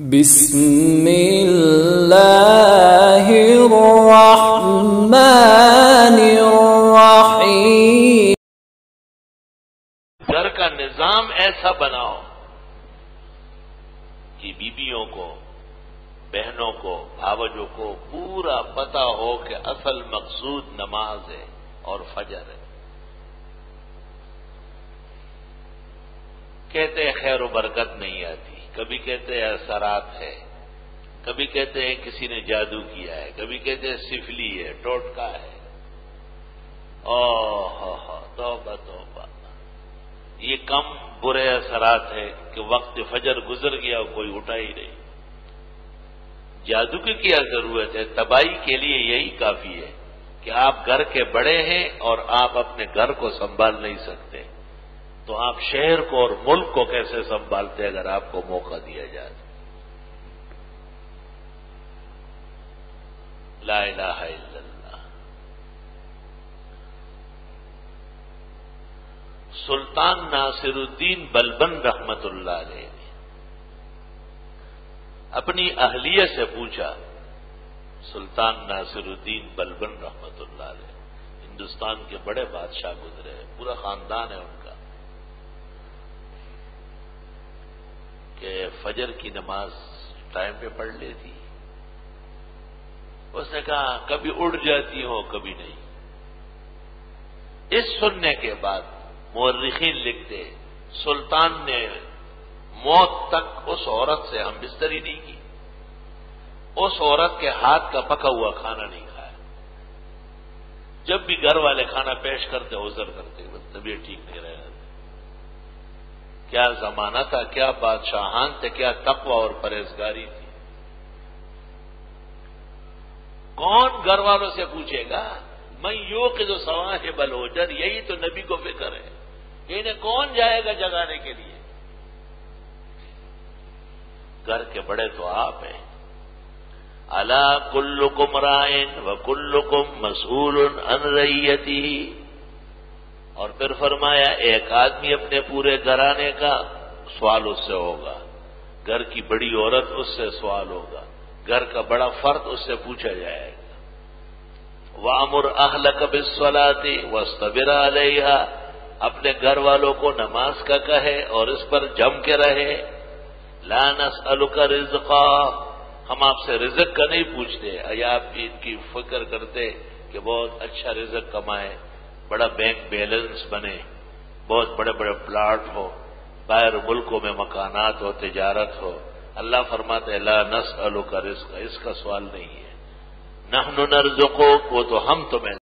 بسم الله الرحمن الرحيم گھر کا نظام ایسا بناؤ کہ بیبیوں کو، بہنوں کو، بھاوجوں کو پورا پتا ہو کہ اصل مقصود نماز ہے اور فجر ہے۔ کہتے خیر و برکت نہیں آتی۔ کبھی کہتے ہیں اثرات ہے کبھی کہتے ہیں کسی نے جادو کیا ہے، کبھی کہتے ہیں سفلی ہے، ٹوٹکا ہے۔ او ہو ہو توبہ توبہ۔ یہ کم برے اثرات ہے کہ وقت فجر گزر گیا کوئی اٹھا ہی نہیں۔ جادو کی کیا ضرورت ہے؟ تباہی کے لیے یہی کافی ہے کہ آپ گھر کے بڑے ہیں اور آپ اپنے گھر کو سنبھال نہیں سکتے۔ تو آپ شہر کو اور ملک کو کیسے سنبھالتے اگر آپ کو موقع دیا جائے؟ لا الہ الا اللہ۔ سلطان ناصر الدین بلبن رحمت اللہ علیہ نے اپنی اہلیہ سے پوچھا، سلطان ناصر الدین بلبن رحمت اللہ علیہ، ہندوستان کے بڑے بادشاہ گزرے، پورا خاندان ہے ان کا۔ کہ فجر کی نماز ٹائم پہ پڑھ لیتی۔ اس نے کہا، کبھی اڑ جاتی ہو کبھی نہیں۔ اس سننے کے بعد مورخین لکھتے، سلطان نے موت تک اس عورت سے ہم بستری نہیں کی۔ اس عورت کے ہاتھ کا پکا ہوا کھانا نہیں کھایا۔ جب بھی گھر والے کھانا پیش کرتے ازر کرتے طبیعت ٹھیک نہیں رہے کیا زمانہ تھا، کیا بادشاہان تھے، کیا تقوی اور پرہیزگاری تھی۔ کون گھر والوں سے پوچھے گا میں یو کے جو سواں ہے بلوجر یہی تو نبی کو فکر ہے۔ انہیں کون جائے گا جگانے کے لیے؟ گھر کے بڑے تو آپ ہیں۔ اللہ کل کم رائن و کل کم مسول ان ریتی اور پھر فرمایا، ایک آدمی اپنے پورے گھرانے کا سوال اس سے ہوگا۔ گھر کی بڑی عورت اس سے سوال ہوگا۔ گھر کا بڑا فرد اس سے پوچھا جائے گا۔ وامر اہل کب سولاتی وسطبرا علیہ اپنے گھر والوں کو نماز کا کہے اور اس پر جم کے رہے۔ لانس کا رزقا۔ ہم آپ سے رزق کا نہیں پوچھتے۔ یا آپ ان کی فکر کرتے کہ بہت اچھا رزق کمائے بڑا بینک بیلنس بنے، بہت بڑے بڑے پلاٹ ہو، باہر ملکوں میں مکانات ہو، تجارت ہو۔ اللہ فرماتے لا نس کا رزق، اس کا سوال نہیں ہے۔ نہ نرزقو وہ تو ہم تمہیں